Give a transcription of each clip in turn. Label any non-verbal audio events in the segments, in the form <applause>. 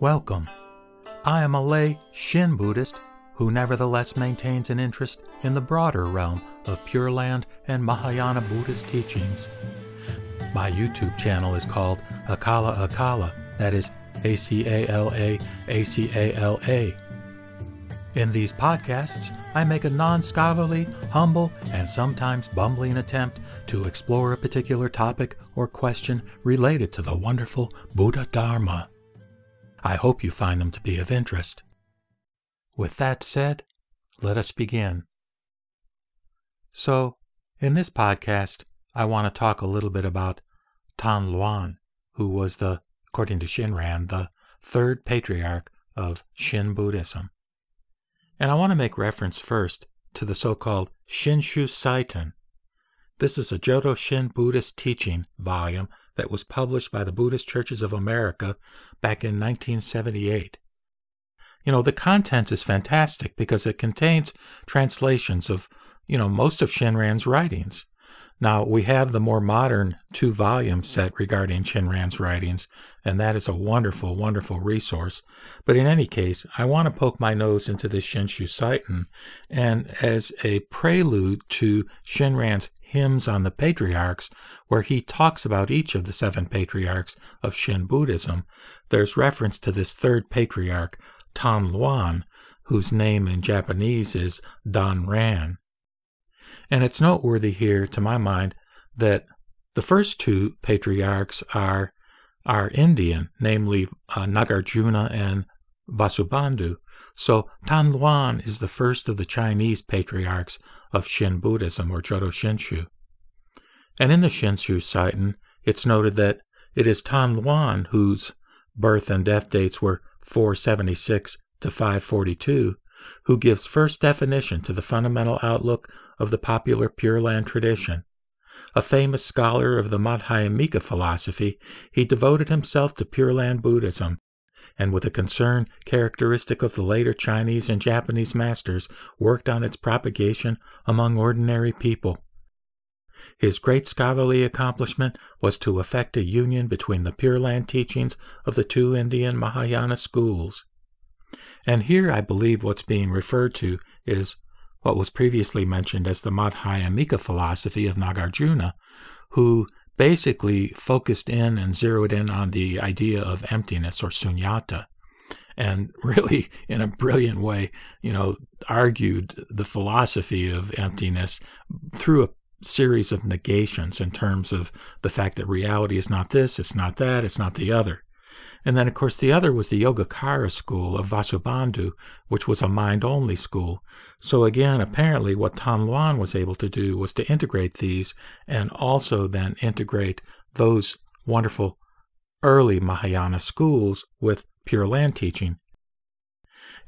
Welcome. I am a lay Shin Buddhist who nevertheless maintains an interest in the broader realm of Pure Land and Mahayana Buddhist teachings. My YouTube channel is called Acala Acala, that is A C A L A A C A L A. In these podcasts, I make a non scholarly, humble, and sometimes bumbling attempt to explore a particular topic or question related to the wonderful Buddha Dharma. I hope you find them to be of interest. With that said, let us begin. So, in this podcast, I want to talk a little bit about Tan Luan, who was the, according to Shinran, the third patriarch of Shin Buddhism. And I want to make reference first to the so called Shinshu Saiten. This is a Jodo Shin Buddhist teaching volume that was published by the Buddhist Churches of America back in 1978. You know, the content is fantastic because it contains translations of, you know, most of Shinran's writings. Now, we have the more modern two volume set regarding Shinran's writings, and that is a wonderful, wonderful resource. But in any case, I want to poke my nose into the Shinshu Saiten, and as a prelude to Shinran's Hymns on the Patriarchs, where he talks about each of the seven patriarchs of Shin Buddhism, there's reference to this third patriarch, Tan Luan, whose name in Japanese is Dan Ran. And it's noteworthy here, to my mind, that the first two patriarchs are, are Indian, namely uh, Nagarjuna and Vasubandhu. So Tan Luan is the first of the Chinese patriarchs of Shin Buddhism, or Jodo Shinshu. And in the Shinshu Saiten, it's noted that it is Tan Luan whose birth and death dates were 476 to 542 who gives first definition to the fundamental outlook of the popular Pure Land tradition. A famous scholar of the Madhyamika philosophy, he devoted himself to Pure Land Buddhism, and with a concern characteristic of the later Chinese and Japanese masters, worked on its propagation among ordinary people. His great scholarly accomplishment was to effect a union between the Pure Land teachings of the two Indian Mahayana schools. And here I believe what's being referred to is what was previously mentioned as the Madhyamika philosophy of Nagarjuna, who basically focused in and zeroed in on the idea of emptiness or sunyata and <laughs> really in a brilliant way you know argued the philosophy of emptiness through a series of negations in terms of the fact that reality is not this it's not that it's not the other and then, of course, the other was the Yogacara school of Vasubandhu, which was a mind only school. So, again, apparently, what Tan Luan was able to do was to integrate these and also then integrate those wonderful early Mahayana schools with Pure Land teaching.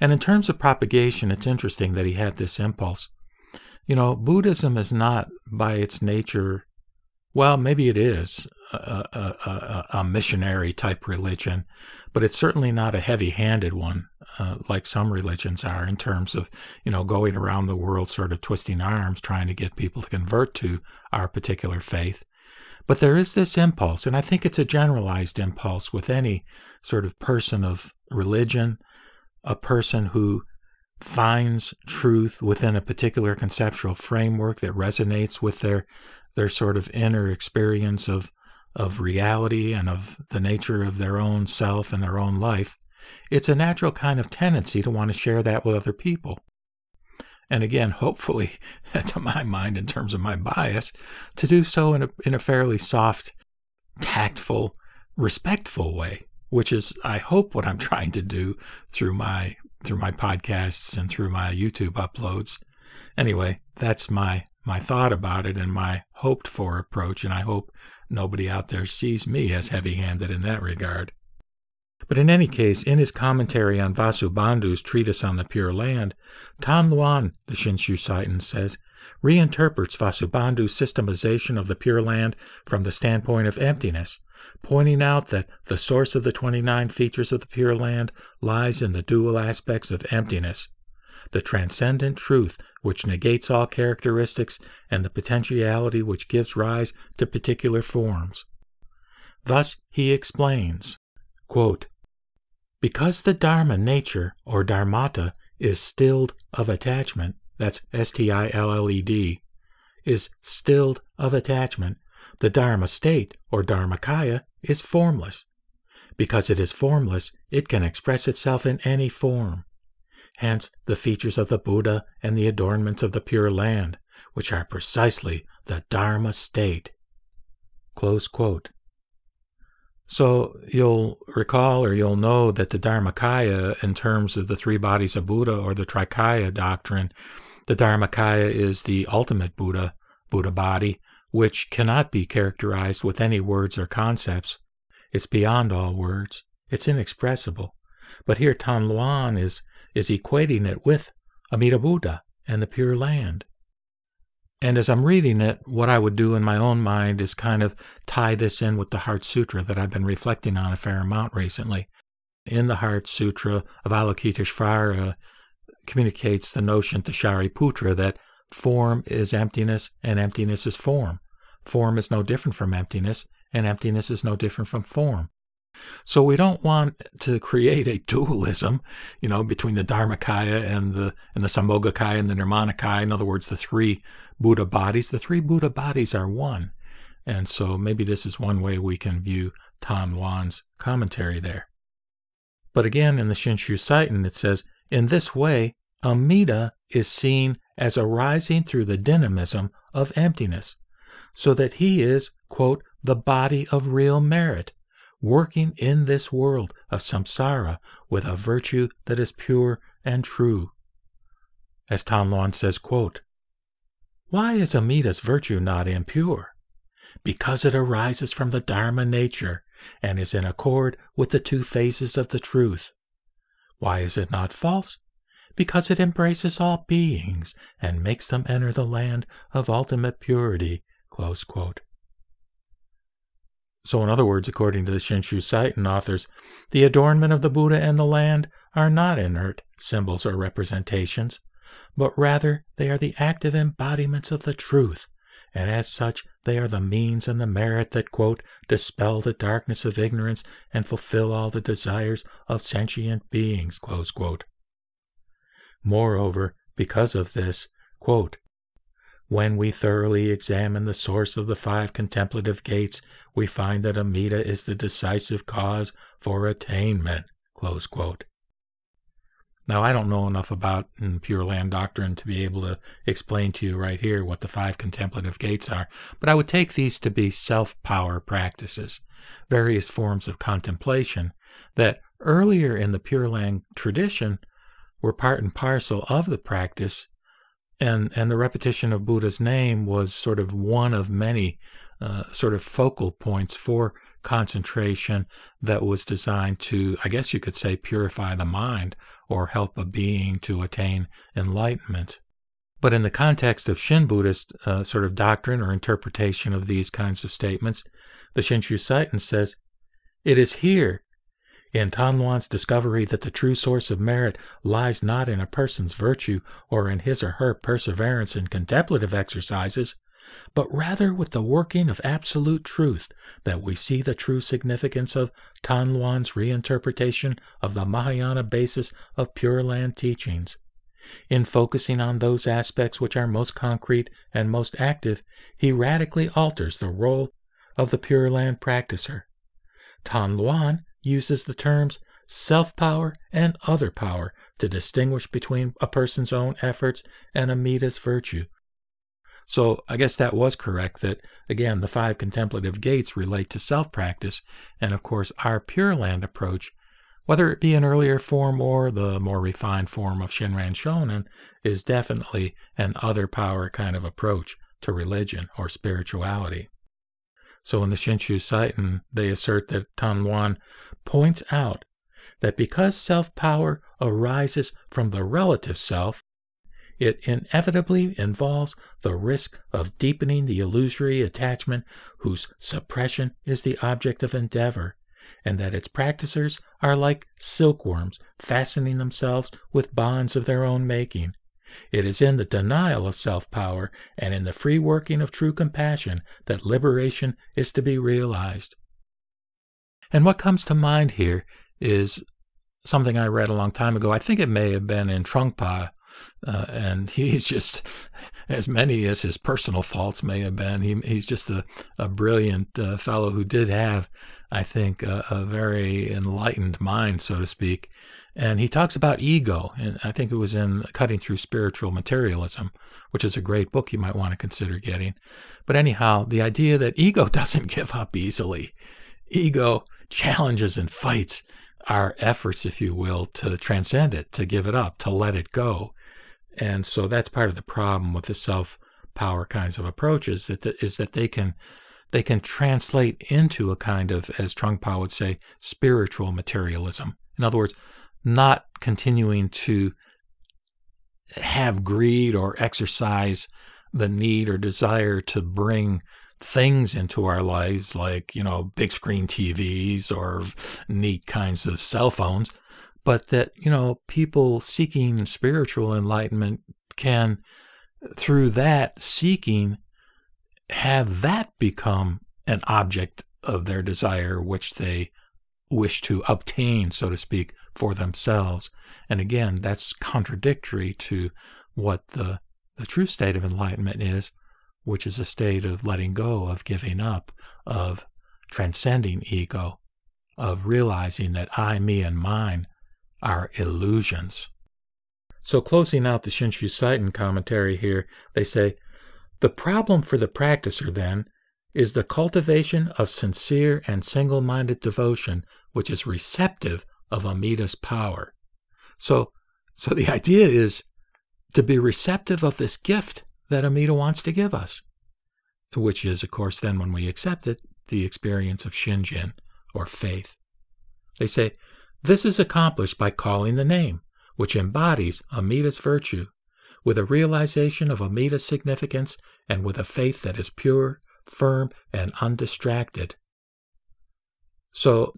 And in terms of propagation, it's interesting that he had this impulse. You know, Buddhism is not by its nature well, maybe it is a, a, a, a missionary type religion, but it's certainly not a heavy handed one uh, like some religions are in terms of, you know, going around the world sort of twisting arms trying to get people to convert to our particular faith. But there is this impulse, and I think it's a generalized impulse with any sort of person of religion, a person who finds truth within a particular conceptual framework that resonates with their their sort of inner experience of of reality and of the nature of their own self and their own life, it's a natural kind of tendency to want to share that with other people. And again, hopefully, <laughs> to my mind, in terms of my bias, to do so in a, in a fairly soft, tactful, respectful way, which is, I hope, what I'm <laughs> trying to do through my through my podcasts and through my YouTube uploads. Anyway, that's my my thought about it and my hoped for approach, and I hope nobody out there sees me as heavy handed in that regard. But in any case, in his commentary on Vasubandhu's treatise on the Pure Land, Tan Luan, the Shinshu Saiten says, reinterprets Vasubandhu's systemization of the Pure Land from the standpoint of emptiness, pointing out that the source of the 29 features of the Pure Land lies in the dual aspects of emptiness, the transcendent truth which negates all characteristics, and the potentiality which gives rise to particular forms. Thus he explains quote, Because the Dharma nature, or Dharmata, is stilled of attachment, that's S T I L L E D, is stilled of attachment, the Dharma state, or Dharmakaya, is formless. Because it is formless, it can express itself in any form. Hence, the features of the Buddha and the adornments of the Pure Land, which are precisely the Dharma state. So you'll recall or you'll know that the Dharmakaya, in terms of the three bodies of Buddha or the Trikaya doctrine, the Dharmakaya is the ultimate Buddha, Buddha body, which cannot be characterized with any words or concepts. It's beyond all words. It's inexpressible. But here Tan Luan is, is equating it with Amida Buddha and the Pure Land. And as I'm reading it, what I would do in my own mind is kind of tie this in with the Heart Sutra that I've been reflecting on a fair amount recently. In the Heart Sutra, Avalokiteshvara communicates the notion to Shariputra that form is emptiness and emptiness is form. Form is no different from emptiness, and emptiness is no different from form. So we don't want to create a dualism, you know, between the Dharmakaya and the and the Sambhogakaya and the Nirmanakaya. In other words, the three Buddha bodies. The three Buddha bodies are one. And so maybe this is one way we can view Tan Luan's commentary there. But again, in the Shinshu Saiten, it says, in this way, Amida is seen as arising through the dynamism of emptiness, so that he is, quote, the body of real merit, working in this world of samsara with a virtue that is pure and true. As Tan Luan says, quote, Why is Amida's virtue not impure? Because it arises from the Dharma nature and is in accord with the two phases of the truth. Why is it not false? Because it embraces all beings and makes them enter the land of ultimate purity. So, in other words, according to the Shinshu Saiten authors, the adornment of the Buddha and the land are not inert symbols or representations, but rather they are the active embodiments of the truth, and as such they are the means and the merit that, quote, dispel the darkness of ignorance and fulfill all the desires of sentient beings, close quote. Moreover, because of this, quote, when we thoroughly examine the source of the five contemplative gates, we find that Amida is the decisive cause for attainment. Now, I don't know enough about Pure Land doctrine to be able to explain to you right here what the five contemplative gates are, but I would take these to be self power practices, various forms of contemplation that earlier in the Pure Land tradition were part and parcel of the practice and and the repetition of Buddha's name was sort of one of many uh, sort of focal points for concentration that was designed to, I guess you could say, purify the mind or help a being to attain enlightenment. But in the context of Shin Buddhist uh, sort of doctrine or interpretation of these kinds of statements, the Shinshu Saiten says, It is here in Tan Luan's discovery that the true source of merit lies not in a person's virtue or in his or her perseverance in contemplative exercises, but rather with the working of absolute truth that we see the true significance of Tan Luan's reinterpretation of the Mahayana basis of Pure Land teachings. In focusing on those aspects which are most concrete and most active, he radically alters the role of the Pure Land practicer. Tan Luan uses the terms self power and other power to distinguish between a person's own efforts and Amida's virtue. So I guess that was correct that, again, the five contemplative gates relate to self practice, and of course, our Pure Land approach, whether it be an earlier form or the more refined form of Shinran Shonin, is definitely an other power kind of approach to religion or spirituality. So in the Shinshu Saiten, they assert that Tan Luan points out that because self power arises from the relative self, it inevitably involves the risk of deepening the illusory attachment whose suppression is the object of endeavor, and that its practicers are like silkworms fastening themselves with bonds of their own making, it is in the denial of self power and in the free working of true compassion that liberation is to be realized. And what comes to mind here is something I read a long time ago. I think it may have been in Trungpa, uh, and he's just as many as his personal faults may have been. He, he's just a, a brilliant uh, fellow who did have, I think, a, a, very enlightened mind, so to speak. And he talks about ego, and I think it was in Cutting Through Spiritual Materialism, which is a great book you might want to consider getting. But anyhow, the idea that ego <laughs> doesn't give up easily. Ego challenges and fights our efforts, if you will, to transcend it, to give it up, to let it go. And so that's part of the problem with the self power kinds of approaches that is that they can they can translate into a kind of, as Trung Trungpa would say, spiritual materialism. In other words, not continuing to have greed or exercise the need or desire to bring things into our lives like, you know, big screen TVs or neat kinds of cell phones, but that, you know, people seeking spiritual enlightenment can, through that seeking, have that become an object of their desire, which they wish to obtain, so to speak, for themselves. And again, that's contradictory to what the, the true state of enlightenment is, which is a state of letting go, of giving up, of transcending ego, of realizing that I, me, and mine are illusions. So, closing out the Shinshu Saiten commentary here, they say The problem for the practicer, then, is the cultivation of sincere and single minded devotion, which is receptive of Amida's power. So, so the idea is to be receptive of this gift that Amida wants to give us, which is, of course, then when we accept it, the experience of Shinjin, or faith. They say, this is accomplished by calling the name, which embodies Amida's virtue, with a realization of Amida's significance and with a faith that is pure, firm, and undistracted. So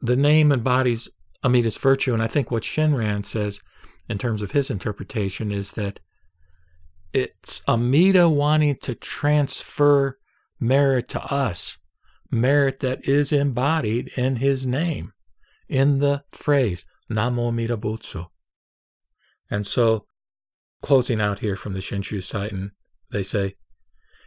the name embodies Amida's virtue, and I think what Shinran says in terms of his interpretation is that it's Amida wanting to transfer merit to us, merit that is embodied in his name, in the phrase Namo Amida Butsu. And so, closing out here from the Shinshu Saiten, they say,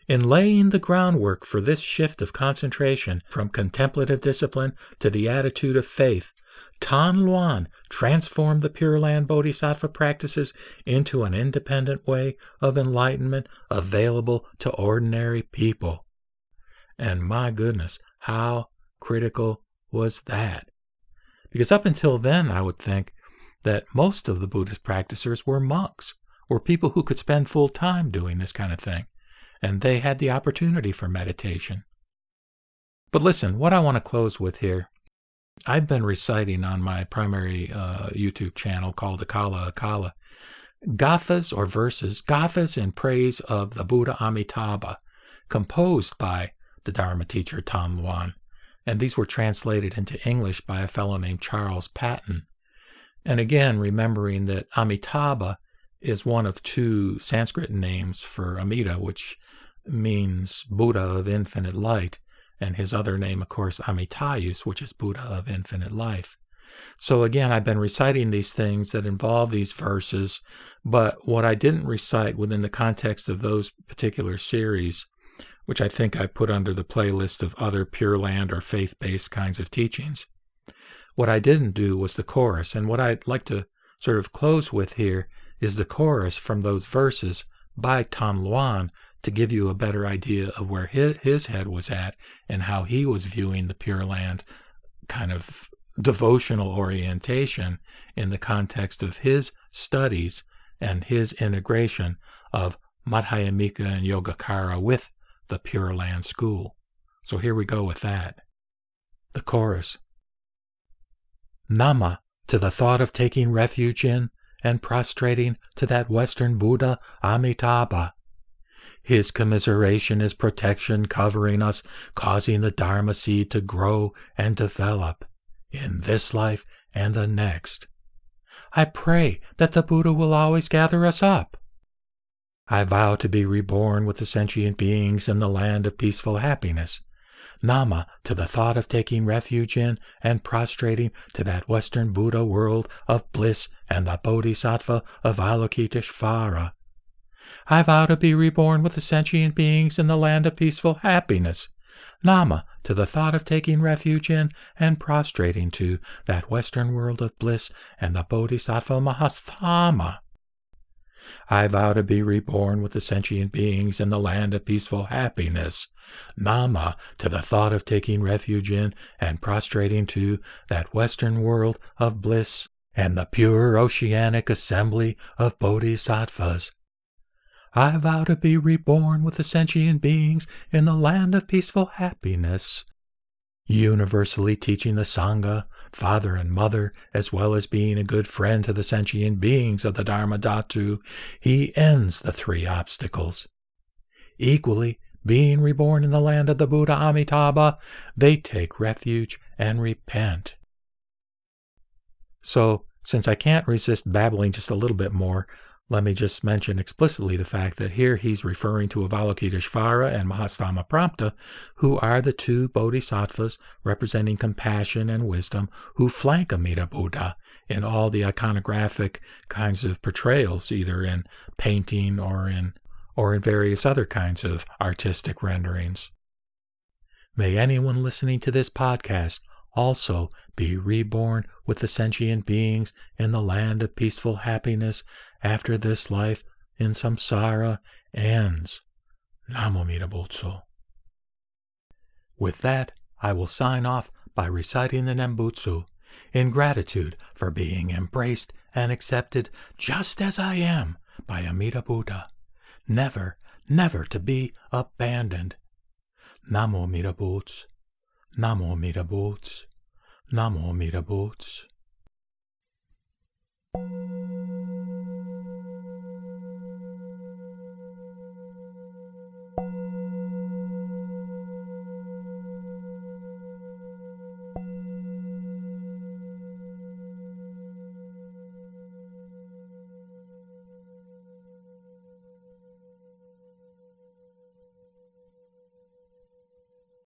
in laying the groundwork for this shift of concentration from contemplative discipline to the attitude of faith, Tan Luan transformed the Pure Land Bodhisattva practices into an independent way of enlightenment available to ordinary people. And my goodness, how critical was that? Because up until then, I would think that most of the Buddhist practitioners were monks, were people who could spend full time doing this kind of thing, and they had the opportunity for meditation. But listen, what I want to close with here I've been reciting on my primary uh, YouTube channel called Acala Acala gathas or verses, gathas in praise of the Buddha Amitabha, composed by the Dharma teacher Tan Luan. And these were translated into English by a fellow named Charles Patton. And again, remembering that Amitabha is one of two Sanskrit names for Amida, which means Buddha of infinite light and his other name, of course, Amitayus, which is Buddha of infinite life. So again, I've been reciting these things that involve these verses, but what I didn't recite within the context of those particular series, which I think I put under the playlist of other Pure Land or faith based kinds of teachings, what I didn't do was the chorus. And what I'd like to sort of close with here is the chorus from those verses by Tan Luan to give you a better idea of where his, his head was at and how he was viewing the Pure Land kind of devotional orientation in the context of his studies and his integration of Madhyamika and Yogacara with the Pure Land school. So here we go with that. The chorus Nama to the thought of taking refuge in and prostrating to that Western Buddha Amitabha his commiseration is protection covering us, causing the Dharma seed to grow and develop in this life and the next. I pray that the Buddha will always gather us up. I vow to be reborn with the sentient beings in the land of peaceful happiness. Nama to the thought of taking refuge in and prostrating to that Western Buddha world of bliss and the Bodhisattva of Avalokiteshvara. I vow to be reborn with the sentient beings in the land of peaceful happiness. Nama to the thought of taking refuge in and prostrating to that Western world of bliss and the Bodhisattva Mahasthama. I vow to be reborn with the sentient beings in the land of peaceful happiness. Nama to the thought of taking refuge in and prostrating to that Western world of bliss and the pure oceanic assembly of bodhisattvas. I vow to be reborn with the sentient beings in the land of peaceful happiness universally teaching the Sangha, father and mother, as well as being a good friend to the sentient beings of the Dharma Dhatu, he ends the three obstacles. Equally, being reborn in the land of the Buddha Amitabha, they take refuge and repent. So, since I can't resist babbling just a little bit more, let me just mention explicitly the fact that here he's referring to Avalokiteshvara and Mahasthamaprapta, who are the two bodhisattvas representing compassion and wisdom who flank Amida Buddha in all the iconographic kinds of portrayals, either in painting or in or in various other kinds of artistic renderings. May anyone listening to this podcast also be reborn with the sentient beings in the land of peaceful happiness after this life in samsara ends. Namo Butsu. With that, I will sign off by reciting the Nembutsu in gratitude for being embraced and accepted just as I am by Amida Buddha, never, never to be abandoned. Namo Amida Butsu. Namo Miraboots, Namo Miraboots.